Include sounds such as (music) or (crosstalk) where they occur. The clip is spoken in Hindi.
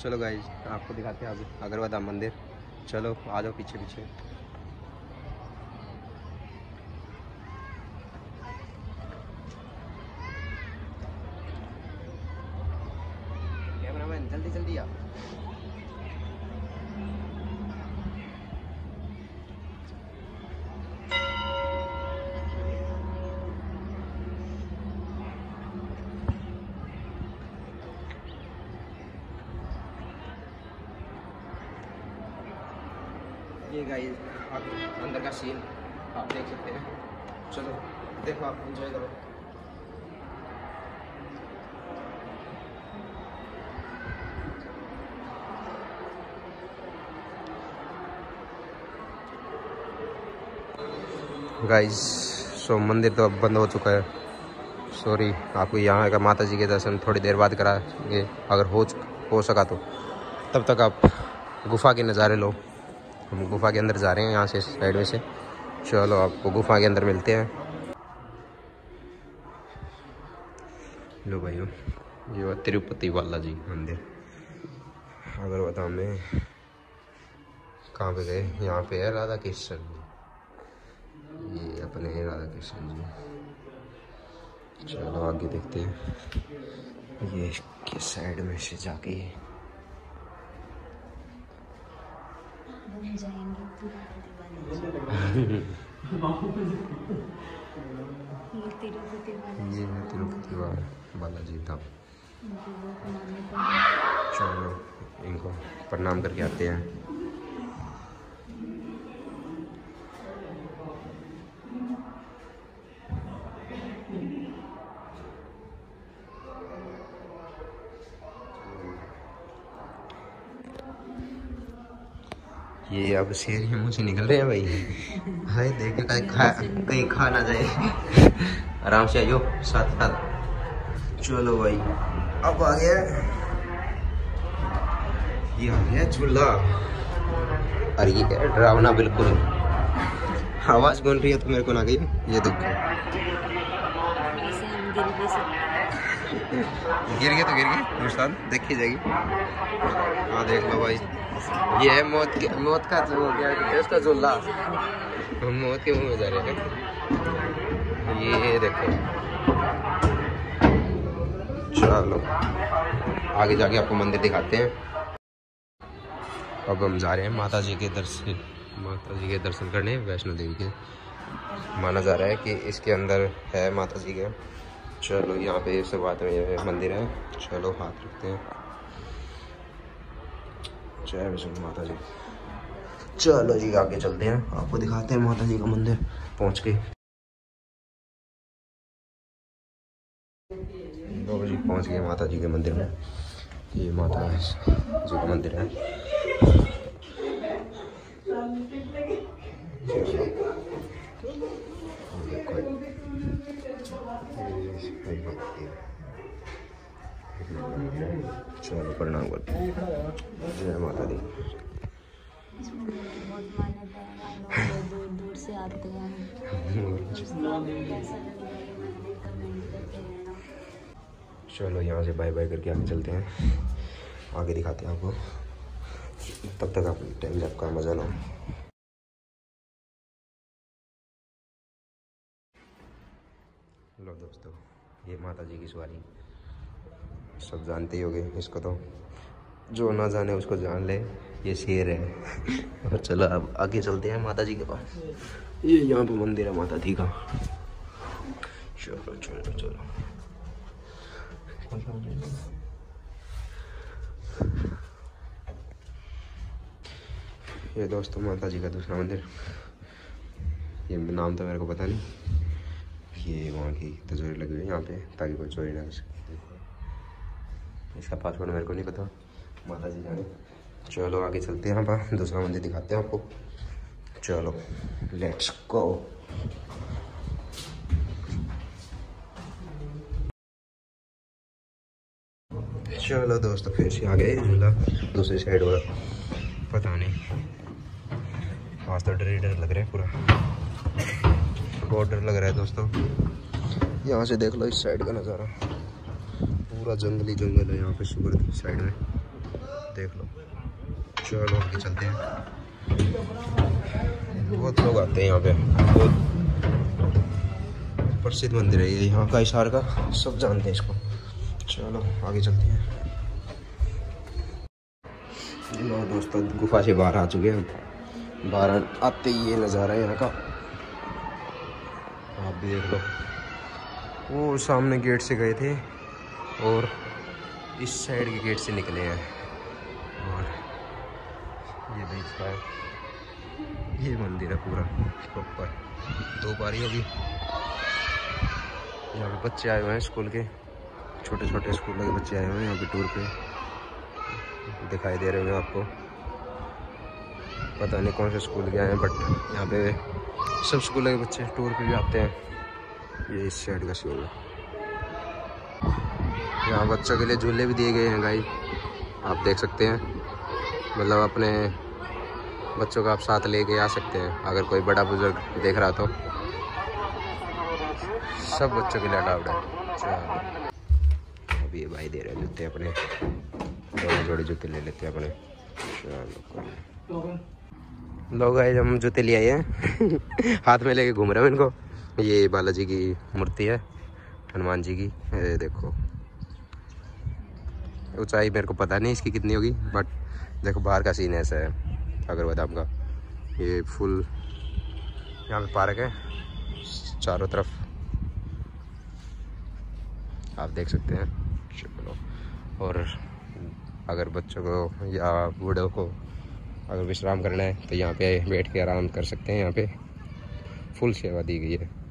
चलो गाइज़ आपको दिखाते हैं अभी अगरवादा मंदिर। चलो, आ जाओ पीछे पीछे। जल्दी जल्दी आ। ये गाइस आप अंदर का सीन आप देख सकते हैं। चलो, देखो आप एंजॉय करो। गाइस सो मंदिर तो अब बंद हो चुका है। सॉरी आपको यहाँ का माता जी के दर्शन थोड़ी देर बाद कराएँगे। अगर हो हो सका तो। तब तक आप गुफा के नज़ारे लो। हम गुफा के अंदर जा रहे हैं यहाँ से साइड में से। चलो, आपको गुफा के अंदर मिलते हैं। लो भाइयों ये तिरुपति बालाजी मंदिर। अगर बताओ में, कहाँ पे गए? यहाँ पे है राधा कृष्ण जी। ये अपने हैं राधा कृष्ण जी। चलो, आगे देखते हैं। ये इसके साइड में से जाके हम जाएँगे तिरुपति बालाजी ये है तिरुपति बालाजी धाम चलो इनको प्रणाम करके आते हैं। ये अब शेर के मुँह से निकल रहे हैं भाई। हाय, देखे, कहीं खा कहीं खा ना जाए। आराम से आइयो साथ साथ। चलो भाई, अब आ गया। ये आ गया चूल्हा। अरे ये डरावना, बिल्कुल। आवाज़ कौन रही है? तो मेरे को ना गई ये देखो। गिर गए तो गिर गए नुकसान देखी जाएगी। हाँ देख लो भाई। ये है मौत के, मौत का जो क्या हैं उसका झूला हम मौत के मुँह में जा रहे हैं। ये देखो। चलो। आगे जाके आपको मंदिर दिखाते हैं। अब हम जा रहे हैं माता जी के दर्शन माता जी के दर्शन करने, वैष्णो देवी के। माना जा रहा है कि इसके अंदर है माता जी के। चलो यहाँ पे शुरुआत में ये मंदिर है। चलो हाथ रखते हैं। जय विष्णु माता जी चलो जी, आगे चलते हैं। आपको दिखाते हैं माता जी का मंदिर, पहुँच के। लो जी पहुँच गए माता जी के मंदिर में। ये माता जी का मंदिर है। चलो प्रणाम करते। जय माता दी। दूर से आते हैं चलो यहाँ से बाय बाय करके आगे चलते हैं। आगे दिखाते हैं आपको। तब तक आप टाइम का मज़ा लो दोस्तों ये माता जी की सवारी। सब जानते ही होगे इसको तो। जो ना जाने उसको जान ले, ये शेर है। (laughs) और चलो अब आगे चलते हैं माता जी के पास। ये यहाँ पे मंदिर है माता जी का। चलो चलो चलो। ये दोस्तों माता जी का दूसरा मंदिर। ये नाम तो मेरे को पता नहीं। ये वहाँ की तस्वीर लगी हुई है यहाँ पे, ताकि कोई चोरी ना कर सके। इसका पासवर्ड मेरे को नहीं पता। माता जी जाने। चलो आगे चलते हैं, यहाँ दूसरा मंदिर दिखाते हैं आपको। चलो लेट्स गो चलो दोस्तों, फिर से आ गए झूला दूसरी साइड वाला पता नहीं। आज तो डर डर लग रहा है पूरा। बहुत डर लग रहा है दोस्तों। यहाँ से देख लो इस साइड का नज़ारा। पूरा जंगली जंगल है यहाँ पे शुगर साइड में। देख लो। चलो आगे चलते हैं। बहुत लोग आते हैं यहाँ पे। बहुत प्रसिद्ध मंदिर है ये यहाँ का इशार का। सब जानते हैं इसको। चलो आगे चलते हैं। लो दोस्तों, गुफा से बाहर आ चुके हैं। बाहर आते ही ये नज़ारा है यहाँ का। आप भी देख लो। वो सामने गेट से गए थे और इस साइड के गेट से निकले हैं। और ये देख रहा है। ये मंदिर है पूरा प्रॉपर दो बारी अभी। यहाँ पे बच्चे आए हुए हैं स्कूल के। छोटे छोटे स्कूल के बच्चे आए हुए हैं यहाँ पे टूर पे। दिखाई दे रहे होंगे आपको। पता नहीं कौन से स्कूल के आए हैं बट यहाँ पे सब स्कूल के बच्चे टूर पे भी आते हैं। ये इस साइड का स्कूल है। यहाँ बच्चों के लिए झूले भी दिए गए हैं गाई आप देख सकते हैं। मतलब अपने बच्चों को आप साथ लेके आ सकते हैं। अगर कोई बड़ा बुज़ुर्ग देख रहा तो। सब बच्चों के लिए अलाउड है। अब ये भाई दे रहे हैं जूते अपने। जोड़े जोड़े जूते ले लेते हैं अपने। चलो। लोग आए हम जूते ले आए हैं। (laughs) हाथ में लेके घूम रहे हैं इनको। ये बालाजी की मूर्ति है, हनुमान जी की। ये देखो। ऊंचाई मेरे को पता नहीं इसकी कितनी होगी बट देखो बाहर का सीन ऐसा है अगर बादाम का। ये फुल यहाँ पे पार्क है, चारों तरफ़। आप देख सकते हैं। और अगर बच्चों को या बूढ़ों को अगर विश्राम करना है तो यहाँ पे बैठ के आराम कर सकते हैं, यहाँ पे। फुल सेवा दी गई है।